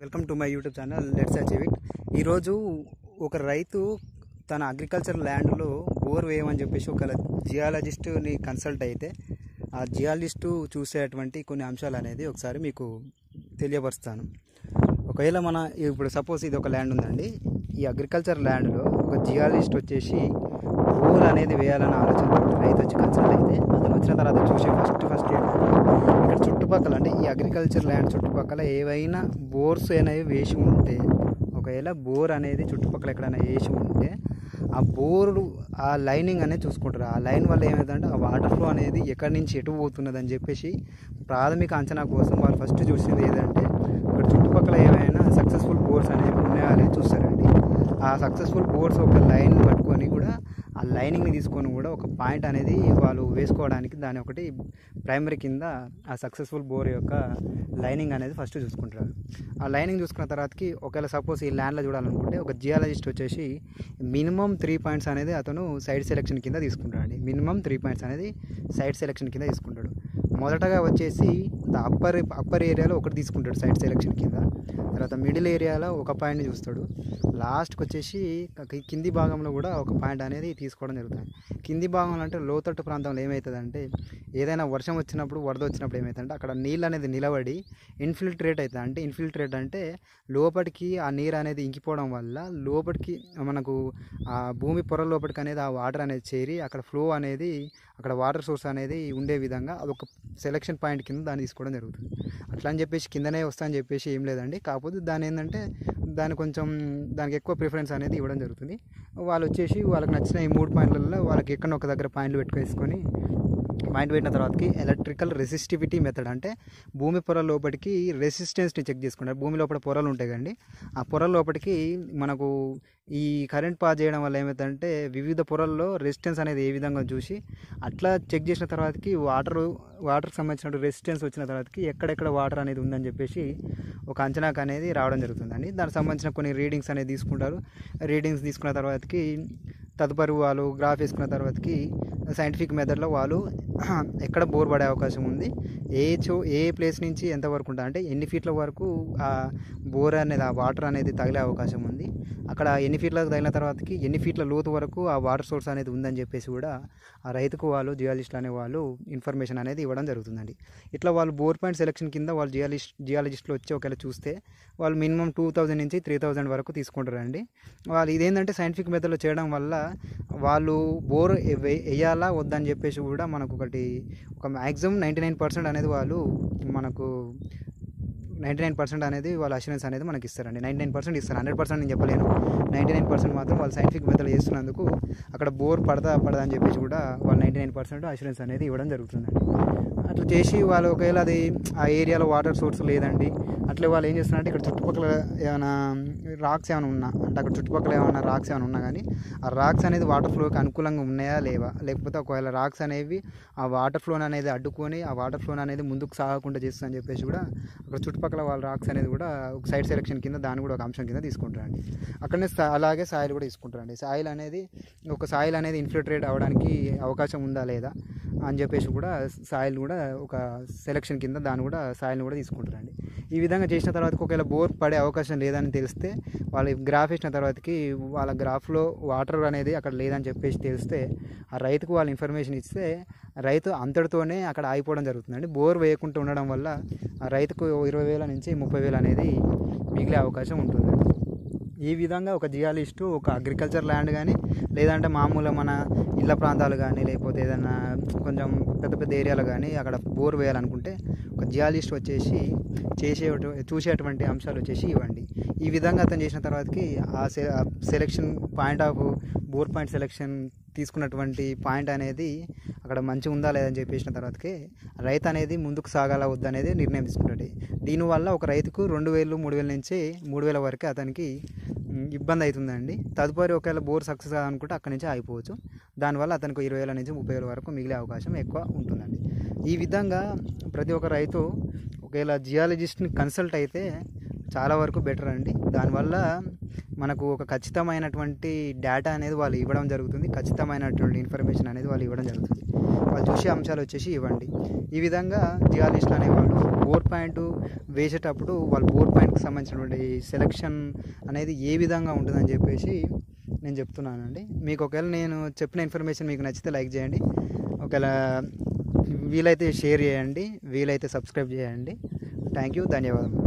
Welcome to my YouTube channel let's achieve it. ఈరోజు ఒక రైతు తన అగ్రికల్చర్ ల్యాండ్లో బోర్ వేయమని చెప్పేసి ఒక జియాలజిస్ట్ని కన్సల్ట్ అయితే ఆ జియాలజిస్టు చూసేటువంటి కొన్ని అంశాలు అనేది ఒకసారి మీకు తెలియపరుస్తాను. ఒకవేళ మన ఇప్పుడు సపోజ్ ఇది ఒక ల్యాండ్ ఉందండి. ఈ అగ్రికల్చర్ ల్యాండ్లో ఒక జియాలజిస్ట్ వచ్చేసి బోర్ అనేది వేయాలని ఆలోచన రైతు వచ్చి కన్సల్ట్ అయితే అతను వచ్చిన తర్వాత చూసే ఫస్ట్ ఫస్ట్ ఇక్కడ చుట్టుపక్కల అంటే ఈ అగ్రికల్చర్ ల్యాండ్ చుట్టుపక్కల ఏవైనా బోర్స్ అనేవి వేసి ఉంటే ఒకవేళ బోర్ అనేది చుట్టుపక్కల ఎక్కడైనా వేసి ఉంటే ఆ బోరు ఆ లైనింగ్ అనేది చూసుకుంటారు. ఆ లైన్ వల్ల ఏమైందంటే ఆ వాటర్ ఫ్లో అనేది ఎక్కడి నుంచి ఎటు పోతున్నది అని చెప్పేసి ప్రాథమిక అంచనా కోసం వాళ్ళు ఫస్ట్ చూసింది ఏదంటే ఇక్కడ చుట్టుపక్కల ఏమైనా సక్సెస్ఫుల్ బోర్స్ అనేవి ఉన్నాయా అనేది చూస్తారండి. ఆ సక్సెస్ఫుల్ బోర్స్ ఒక లైన్ పట్టుకొని కూడా ఆ లైనింగ్ని తీసుకొని కూడా ఒక పాయింట్ అనేది వాళ్ళు వేసుకోవడానికి దాని ఒకటి ప్రైమరీ కింద ఆ సక్సెస్ఫుల్ బోర్ యొక్క లైనింగ్ అనేది ఫస్ట్ చూసుకుంటారు. ఆ లైనింగ్ చూసుకున్న తర్వాతకి ఒకవేళ సపోజ్ ఈ ల్యాండ్లో చూడాలనుకుంటే ఒక జియాలజిస్ట్ వచ్చేసి మినిమం త్రీ పాయింట్స్ అనేది అతను సైడ్ సెలెక్షన్ కింద తీసుకుంటాడు మినిమం త్రీ పాయింట్స్ అనేది సైడ్ సెలెక్షన్ కింద తీసుకుంటాడు. మొదటగా వచ్చేసి ద అప్పర్ అప్పర్ ఏరియాలో ఒకటి తీసుకుంటాడు సైడ్ సెలెక్షన్ కింద. తర్వాత మిడిల్ ఏరియాలో ఒక పాయింట్ని చూస్తాడు. లాస్ట్కి వచ్చేసి కింది భాగంలో కూడా ఒక పాయింట్ అనేది తీసుకోవడం జరుగుతుంది. కింది భాగంలో అంటే లోతట్టు ప్రాంతంలో ఏమవుతుందంటే ఏదైనా వర్షం వచ్చినప్పుడు వరద వచ్చినప్పుడు ఏమవుతుందంటే అక్కడ నీళ్ళు అనేది నిలబడి ఇన్ఫిల్ట్రేట్ అవుతుంది అంటే ఇన్ఫిల్ట్రేట్ అంటే లోపలికి ఆ నీరు అనేది ఇంకిపోవడం వల్ల లోపలికి మనకు ఆ భూమి పొర లోపలికి అనేది ఆ వాటర్ అనేది చేరి అక్కడ ఫ్లో అనేది అక్కడ వాటర్ సోర్స్ అనేది ఉండే విధంగా అదొక సెలక్షన్ పాయింట్ కింద దాన్ని తీసుకోవడం జరుగుతుంది. అట్లా అని చెప్పేసి కిందనే వస్తా అని చెప్పేసి ఏం లేదండి. కాకపోతే దాని ఏంటంటే దాని కొంచెం దానికి ఎక్కువ ప్రిఫరెన్స్ అనేది ఇవ్వడం జరుగుతుంది. వాళ్ళు వచ్చేసి వాళ్ళకి నచ్చిన ఈ మూడు పాయింట్లలో వాళ్ళకి ఎక్కడ ఒక దగ్గర పాయింట్లు పెట్టుకేసుకొని పాయింట్ పెట్టిన తర్వాతకి ఎలక్ట్రికల్ రెసిస్టివిటీ మెథడ్ అంటే భూమి పొర లోపలికి రెసిస్టెన్స్ని చెక్ చేసుకుంటారు. భూమి లోపల పొరలు ఉంటాయి కండి ఆ పొరల లోపలికి మనకు ఈ కరెంట్ పాస్ చేయడం వల్ల ఏమవుతుందంటే వివిధ పొరల్లో రెసిస్టెన్స్ అనేది ఏ విధంగా చూసి అట్లా చెక్ చేసిన తర్వాతకి వాటర్ వాటర్కి సంబంధించిన రెసిస్టెన్స్ వచ్చిన తర్వాతకి ఎక్కడెక్కడ వాటర్ అనేది ఉందని చెప్పేసి ఒక అంచనాకు అనేది రావడం జరుగుతుందండి. దానికి సంబంధించిన కొన్ని రీడింగ్స్ అనేది తీసుకుంటారు. రీడింగ్స్ తీసుకున్న తర్వాతకి తదుపరి వాళ్ళు గ్రాఫ్ వేసుకున్న తర్వాతకి సైంటిఫిక్ మెథడ్లో వాళ్ళు ఎక్కడ బోర్ పడే అవకాశం ఉంది. ఏ చో ఏ ప్లేస్ నుంచి ఎంతవరకు ఉంటుంది అంటే ఎన్ని ఫీట్ల వరకు ఆ బోర్ అనేది ఆ వాటర్ అనేది తగిలే అవకాశం ఉంది. అక్కడ ఎన్ని ఫీట్లకు తగిలిన తర్వాతకి ఎన్ని ఫీట్ల లోతు వరకు ఆ వాటర్ సోర్స్ అనేది ఉందని చెప్పేసి కూడా ఆ రైతుకు వాళ్ళు జియాలజిస్ట్ అనే వాళ్ళు ఇన్ఫర్మేషన్ అనేది ఇవ్వడం జరుగుతుందండి. ఇట్లా వాళ్ళు బోర్ పాయింట్ సెలెక్షన్ కింద వాళ్ళు జియాలజిస్ట్ జియాలజిస్టులు వచ్చి ఒకవేళ చూస్తే వాళ్ళు మినిమం టూ థౌజండ్ నుంచి త్రీ థౌజండ్ వరకు తీసుకుంటారండి. వాళ్ళు ఇదేంటంటే సైంటిఫిక్ మెథడ్లో చేయడం వల్ల వాళ్ళు బోర్ వేయాలా వద్దని చెప్పేసి కూడా మనకు ఒకటి ఒక మ్యాక్సిమం నైంటీ నైన్ పర్సెంట్ అనేది వాళ్ళు మనకు నైంటీ నైన్ పర్సెంట్ అనేది వాళ్ళ అష్యూరెన్స్ అనేది మనకి ఇస్తారండి నైంటీ నైన్ పర్సెంట్ ఇస్తారు. హండ్రెడ్ పర్సెంట్ నేను చెప్పలేను. నైంటీ నైన్ పర్సెంట్ మాత్రం వాళ్ళు సైంటిఫిక్ మెథడ్ చేస్తున్నందుకు అక్కడ బోర్ పడదా పడదా అని చెప్పేసి కూడా వాళ్ళు నైంటీ నైన్ పర్సెంట్ అష్యూరెన్స్ అనేది ఇవ్వడం జరుగుతుందండి. అట్లా చేసి వాళ్ళు ఒకవేళ అది ఆ ఏరియాలో వాటర్ సోర్స్ లేదండి అట్లా వాళ్ళు ఏం చేస్తున్నారంటే ఇక్కడ చుట్టుపక్కల ఏమైనా రాక్స్ ఏమైనా ఉన్నా అంటే అక్కడ చుట్టుపక్కల ఏమైనా రాక్స్ ఏమైనా ఉన్నా కానీ ఆ రాక్స్ అనేది వాటర్ ఫ్లోకి అనుకూలంగా ఉన్నాయా లేవా? లేకపోతే ఒకవేళ రాక్స్ అనేవి ఆ వాటర్ ఫ్లోన్ అనేది అడ్డుకొని ఆ వాటర్ ఫ్లోన్ అనేది ముందుకు సాగకుండా చేస్తుందని చెప్పేసి కూడా అక్కడ చుట్టుపక్కల వాళ్ళ రాక్స్ అనేది కూడా ఒక సైడ్ సెలెక్షన్ కింద దాన్ని కూడా ఒక అంశం కింద తీసుకుంటారండి. అక్కడనే అలాగే సాయిల్ కూడా తీసుకుంటారండి. సాయిల్ అనేది ఒక సాయిల్ అనేది ఇన్ఫిల్ట్రేట్ అవ్వడానికి అవకాశం ఉందా లేదా? అని చెప్పేసి కూడా సాయిల్ కూడా ఒక సెలక్షన్ కింద దాన్ని కూడా సాయిల్ని కూడా తీసుకుంటారండి. ఈ విధంగా చేసిన తర్వాత ఒకవేళ బోర్ పడే అవకాశం లేదని తెలిస్తే వాళ్ళు గ్రాఫ్ వేసిన తర్వాతకి వాళ్ళ గ్రాఫ్లో వాటర్ అనేది అక్కడ లేదని చెప్పేసి తెలిస్తే ఆ రైతుకు వాళ్ళు ఇన్ఫర్మేషన్ ఇస్తే రైతు అంతటితోనే అక్కడ ఆగిపోవడం జరుగుతుందండి. బోర్ వేయకుండా ఉండడం వల్ల ఆ రైతుకు ఇరవై వేల నుంచి ముప్పై వేలు అనేది మిగిలే అవకాశం ఉంటుంది ఈ విధంగా ఒక జియాలిస్టు ఒక అగ్రికల్చర్ ల్యాండ్ కానీ లేదంటే మామూలు మన ఇళ్ళ ప్రాంతాలు కానీ లేకపోతే ఏదైనా కొంచెం పెద్ద పెద్ద ఏరియాలు కానీ అక్కడ బోర్ వేయాలనుకుంటే ఒక జియాలిస్ట్ వచ్చేసి చేసే చూసేటువంటి అంశాలు వచ్చేసి ఇవ్వండి. ఈ విధంగా అతను చేసిన తర్వాతకి ఆ selection point of bore point selection తీసుకున్నటువంటి పాయింట్ అనేది అక్కడ మంచి ఉందా లేదని చెప్పేసిన తర్వాతకి రైతు అనేది ముందుకు సాగాల వద్దు అనేది నిర్ణయం తీసుకుంటాడు దీనివల్ల ఒక రైతుకు రెండు వేలు మూడు వేల నుంచి మూడు వేల వరకు అతనికి ఇబ్బంది అవుతుందండి. తదుపరి ఒకవేళ బోర్ సక్సెస్ అనుకుంటే అక్కడి నుంచి ఆగిపోవచ్చు. దానివల్ల అతనికి ఇరవై వేల నుంచి ముప్పై వేల వరకు మిగిలే అవకాశం ఎక్కువ ఉంటుందండి. ఈ విధంగా ప్రతి ఒక్క రైతు ఒకవేళ జియాలజిస్ట్ని కన్సల్ట్ అయితే చాలా వరకు బెటర్ అండి. దానివల్ల మనకు ఒక ఖచ్చితమైనటువంటి డేటా అనేది వాళ్ళు ఇవ్వడం జరుగుతుంది. ఖచ్చితమైనటువంటి ఇన్ఫర్మేషన్ అనేది వాళ్ళు ఇవ్వడం జరుగుతుంది. వాళ్ళు చూసే అంశాలు వచ్చేసి ఇవ్వండి. ఈ విధంగా జియాలిస్టులు అనేవాళ్ళు బోర్ పాయింట్ వేసేటప్పుడు వాళ్ళు బోర్ పాయింట్కి సంబంధించినటువంటి సెలక్షన్ అనేది ఏ విధంగా ఉంటుందని చెప్పేసి నేను చెప్తున్నానండి. మీకు ఒకవేళ నేను చెప్పిన ఇన్ఫర్మేషన్ మీకు నచ్చితే లైక్ చేయండి. ఒకవేళ వీలైతే షేర్ చేయండి. వీలైతే సబ్స్క్రైబ్ చేయండి. Thank you. ధన్యవాదాలు